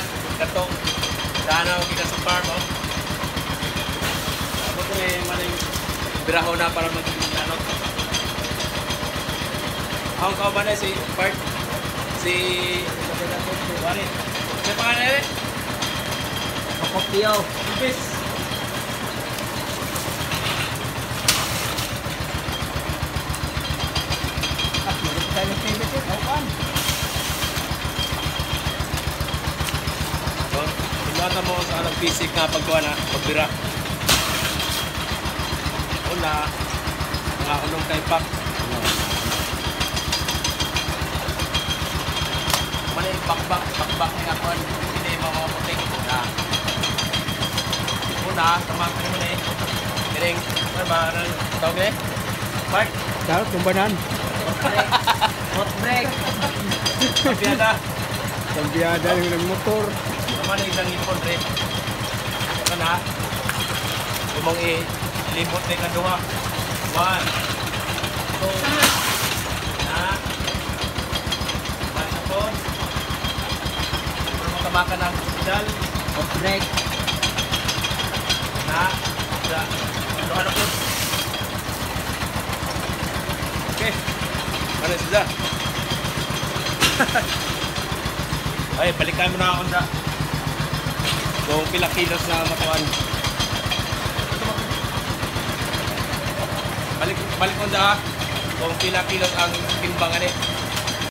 nag katong dana og kita sa farm oh. Ako ko eh maning biraho na para mag ano. Ang kauban na si Bart si Wari. Sa pangalan eh? Kapoktiyo. Ibis. Tingnan mo sa anong basic nga pagkuha na pagbira. Una, mga unong kay Pak. Mali, bakbak, bakbak nga ako. Hindi mo mga puting. Una, una, tamang ka naman eh. Kiring, ano ba, ano, tawag eh? Park, Dapat kumbanan. Hot break. kapiyada. Pambiyada yung ng motor. Isang ipon rin. Saka na, umang i-limot na yung kaduha. One, two, na, balik na po. Para matabakan ng pedal, Hot break. na, sa, na po. Okay, ano sila? Ay, balikan mo na ako sa kung pila kilos na matuan. Balik, balik mo sa kung pila ang timbangan eh.